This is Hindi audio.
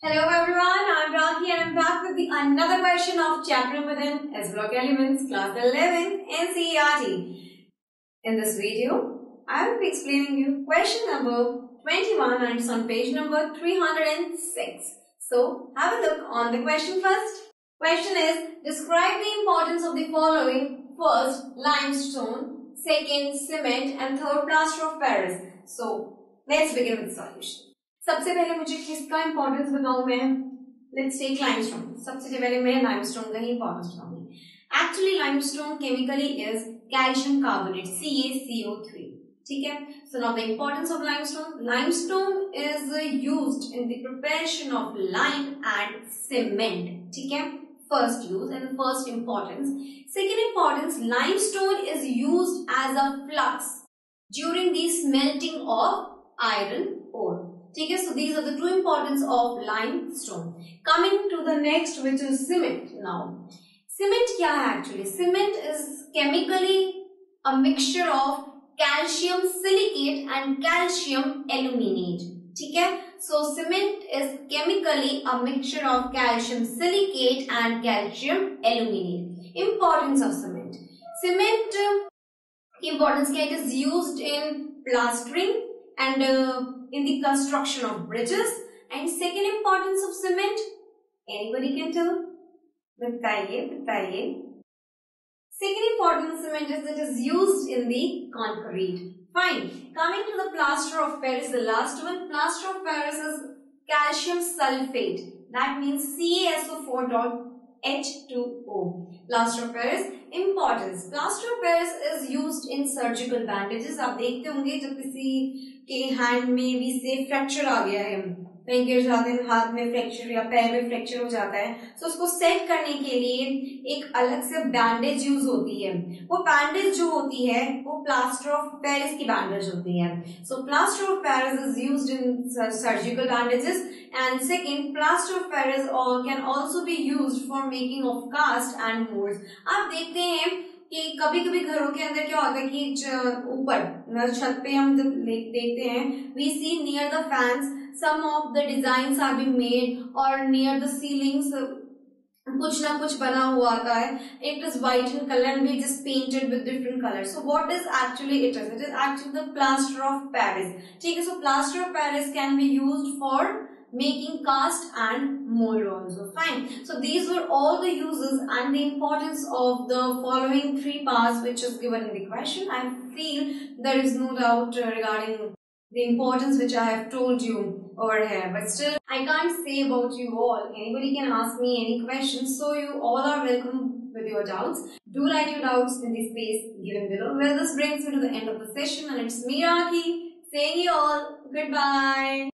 Hello everyone, I'm Rocky and I'm back with the another question of chapter number 10 S Block Elements class 11 NCERT. In this video, I will be explaining you question number 21 and it's on page number 306. So, have a look on the question first. Question is, describe the importance of the following. First, limestone. Second, cement. And third, plaster of Paris. So, let's begin with the solution. सबसे पहले मुझे किसका इंपॉर्टेंस बताऊँ मैं? लेट्स टेक लाइमस्टोन सबसे पहले मैं लाइमस्टोन का ही इंपॉर्टेंस बताऊँगी. Actually limestone chemically is calcium carbonate C A C O three ठीक है? So now the importance of limestone limestone is used in the preparation of lime and cement ठीक है? First use and first importance. Second importance, limestone is used as a flux during the smelting of iron ore. ठीक है? So these are the two importance of limestone coming to the next which is cement now cement क्या है actually cement is chemically a mixture of calcium silicate and calcium aluminate ठीक है? So cement is chemically a mixture of calcium silicate and calcium aluminate importance of cement cement importance क्या? It is used in plastering and in the construction of bridges. And second importance of cement anybody can tell? Bataiye bataiye second importance cement is it is used in the concrete. Fine. Coming to the plaster of paris the last one. Plaster of paris is calcium sulfate. That means CaSO4 dot. H2O. Plaster of Paris importance. Plaster of Paris is used in surgical bandages. आप देखते होंगे जब किसी के हैंड में भी से फ्रैक्चर आ गया है कहीं गिर जाते हैं, हाथ में फ्रैक्चर या पैर में फ्रैक्चर हो जाता है तो उसको सेट करने के लिए एक अलग से बैंडेज यूज़ होती है। वो बैंडेज जो होती है, वो प्लास्टर ऑफ़ पेरिस की बैंडेज होती है। So plaster of Paris is used in surgical bandages and second plaster of Paris can also be use for making of cast and mould आप देखते हैं कि कभी कभी घरों के अंदर क्या होता है कि ऊपर छत पे हम देखते हैं we see near the fans some of the design are be made और नियर द सीलिंग्स कुछ ना कुछ बना हुआ आता है it is white in colour and we just painted with different colour so what is actually it is it is actually the plaster of Paris ठीक है so plaster of Paris can be used for making cast and mold also fine so these were all the uses and the importance of the following three parts which is given in the question i feel there is no doubt regarding the importance which i have told you over here. But still i can't say about you all. Anybody can ask me any questions so you all are welcome with your doubts. Do write your doubts in the space given below. Well this brings me to the end of the session and it's me Raki saying you all goodbye